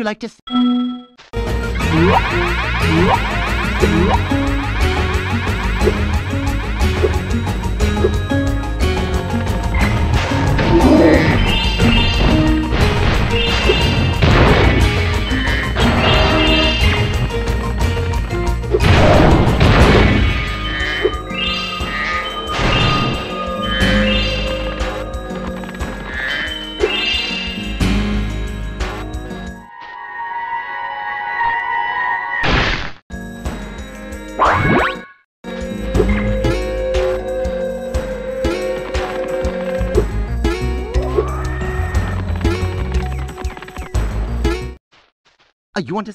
You like to? Uh, you want to?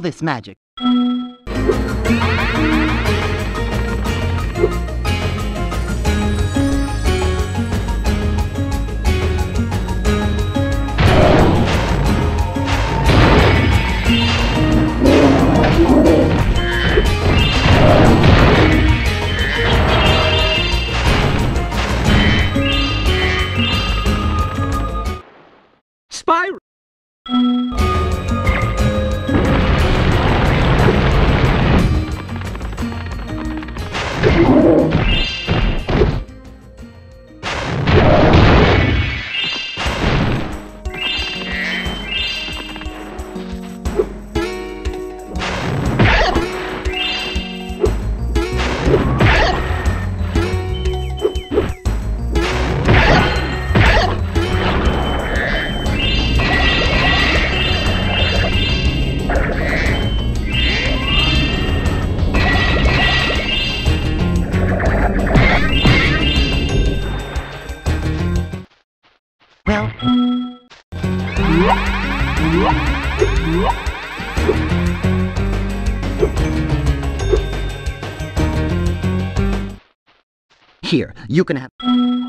This magic. Well, here, you can have.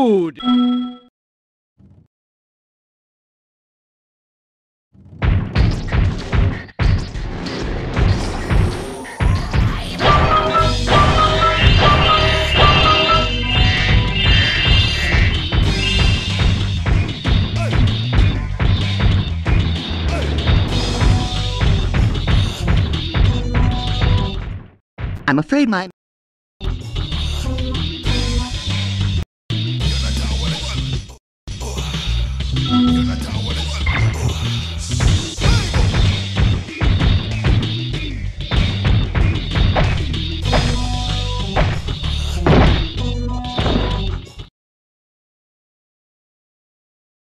I'm afraid my.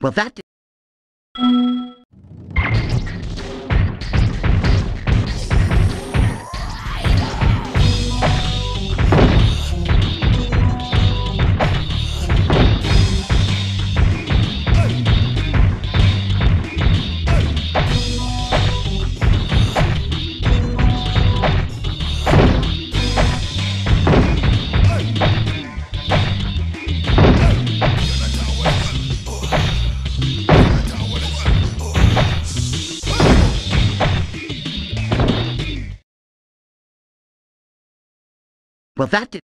Well, that. Well, that. Did...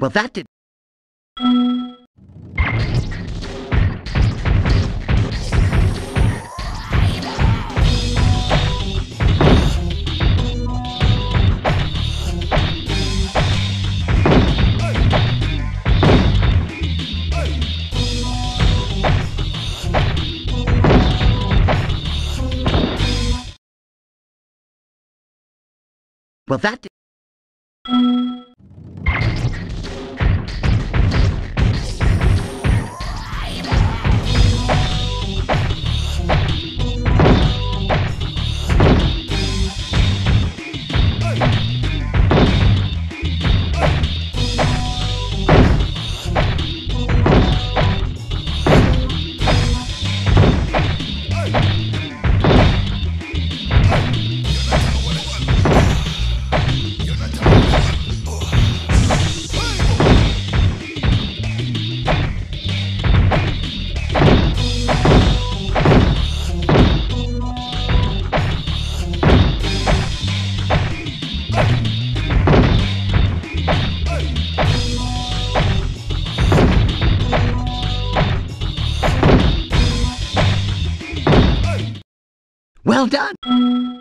Well, that did. Well, that Well done!